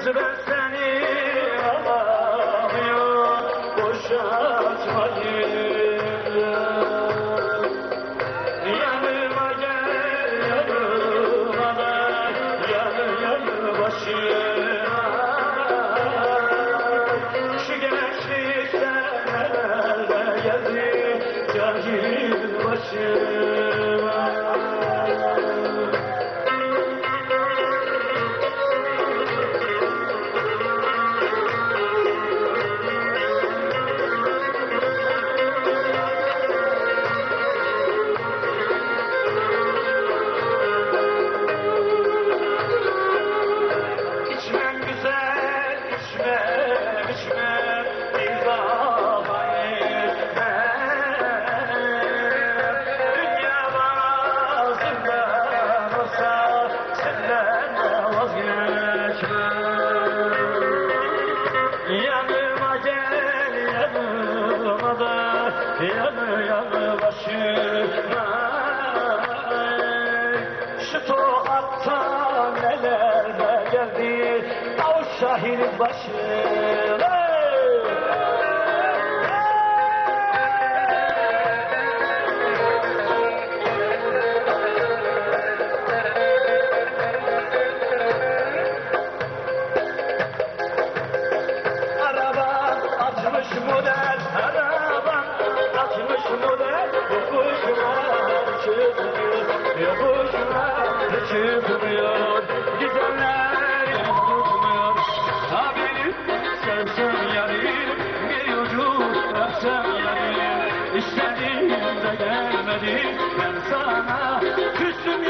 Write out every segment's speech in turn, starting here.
Elizabeth baixei. Ben sana Küstüm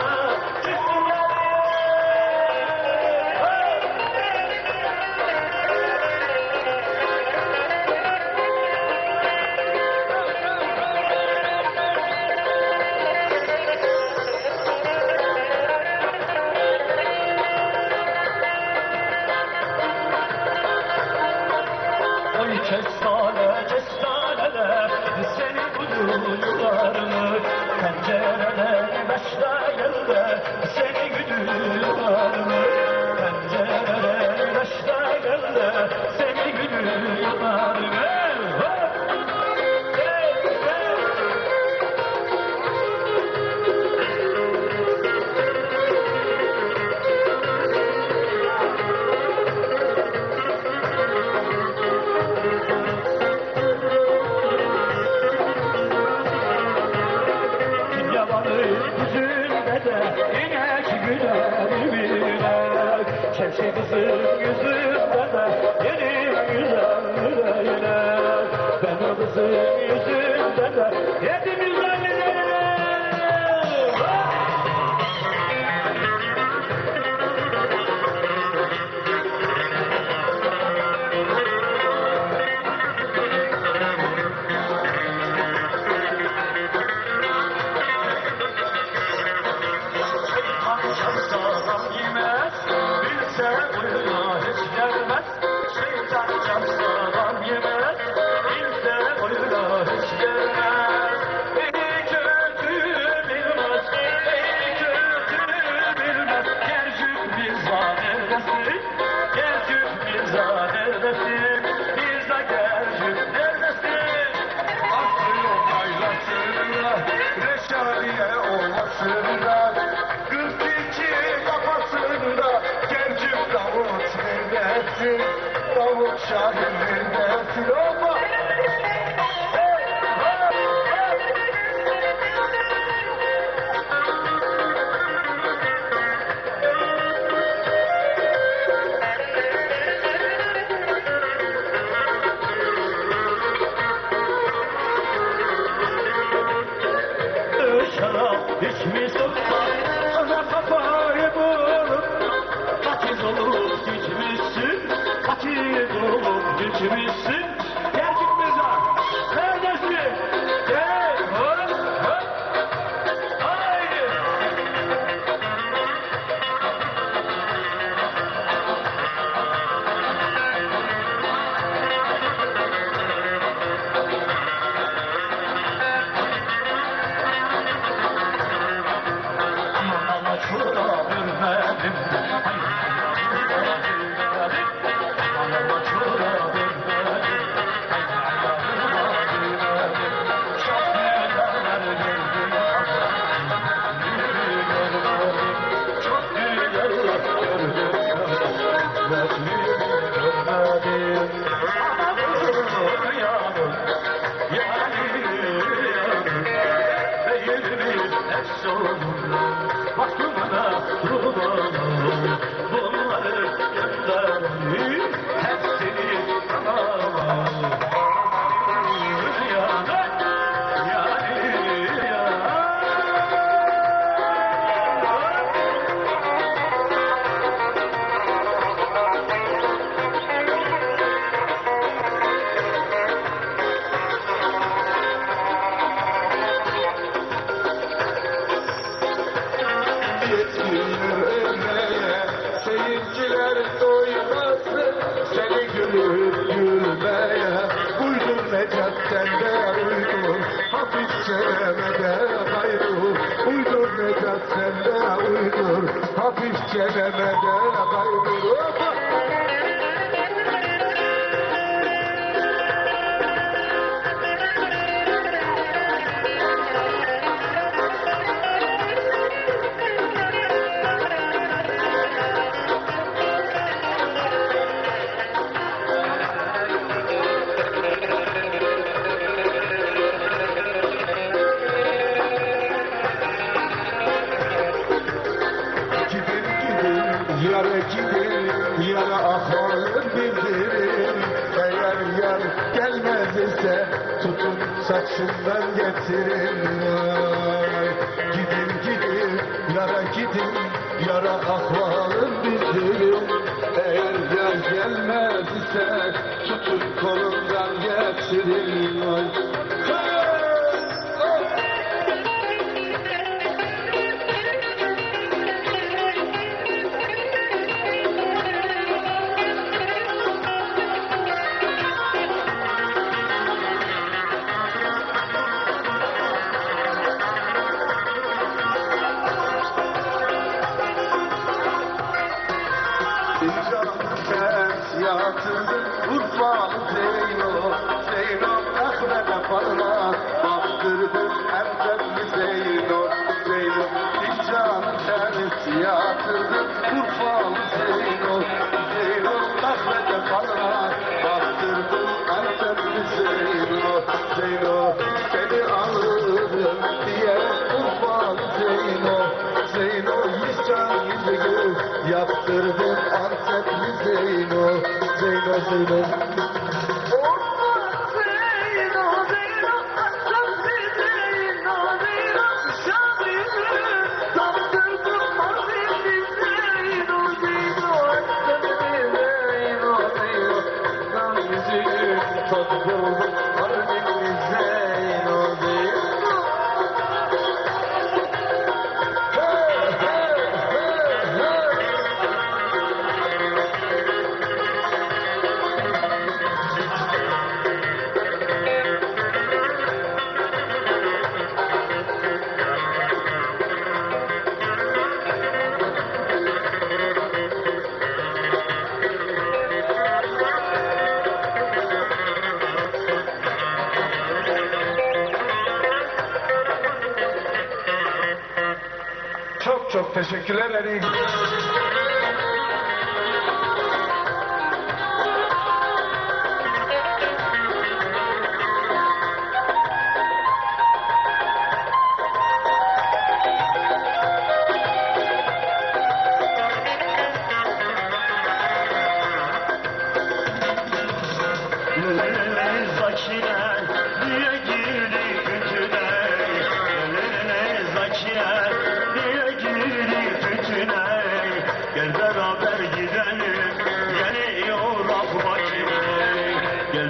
güler Şemsi kızım yüzümde de yeni güzel Ben o kızım yüzümde de yedim Dismiss. Yara gidin yara ahvalın bildirin Eğer yar gelmez ise tutun saçından getirin. Gidin gidin yara gidin yara ahvalın bildirin Eğer yar gelmez ise tutun kolundan getirin yatırdın Urfalı Zeyno Zeyno Ahmet'e parma Bastırdın Ertemli Zeyno Zeyno Seni alırım diye Urfalı Zeyno Zeyno İnsan gibi yaptırdın Antepli Zeyno Zeyno Zeyno teşekkürler. Nereye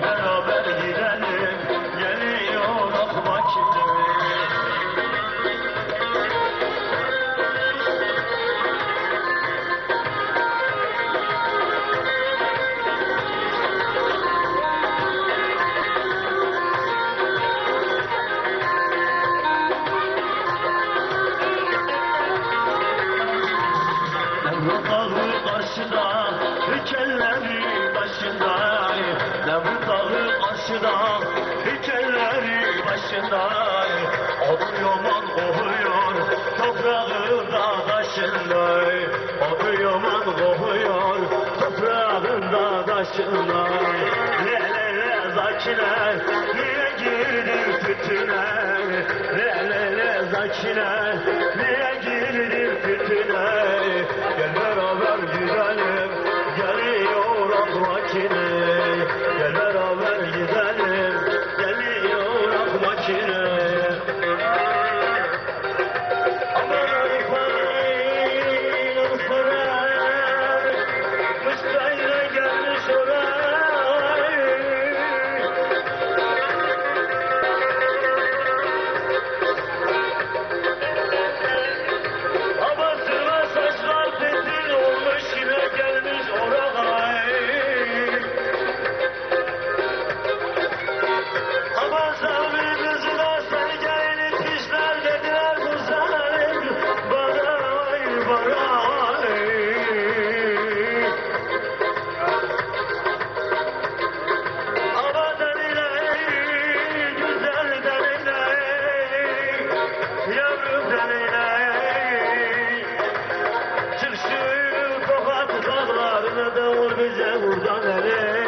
Gel başında. Adı yaman kokuyor, toprağında taşında. Adı yaman kokuyor, toprağında taşında. Le le le zakiler, niye girdin tütüne? Le le le zakiler, niye girdin tütüne? Gel beraber gidelim, geliyor aklıma dağlarını da vur bize buradan eley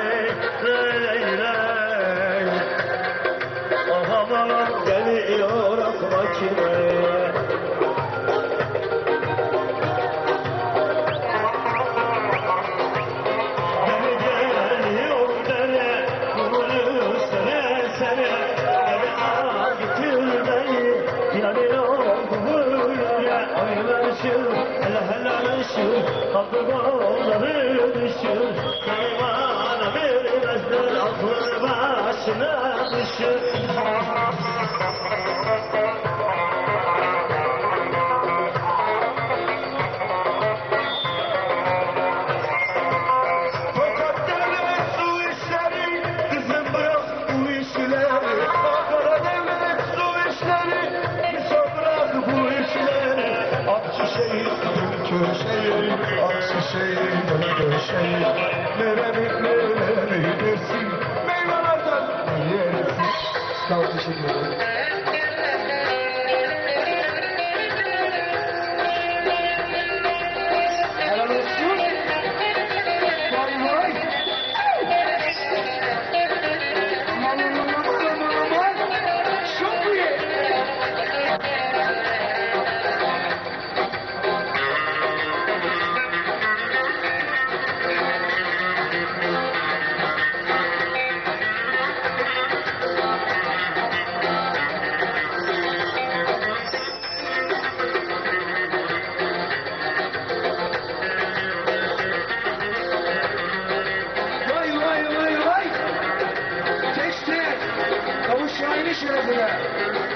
böyle. Oynaşır, hele helalleşir, kaldı kolları düşür. Beni bana vermezler, aklını başına düşür. Köşeyi, at şişeyi, dön köşeyi. Neremi, neremi dersin, meyvelerden yersin. Sağ ol, teşekkür ederim. Kavuş Şahin'in şerefine.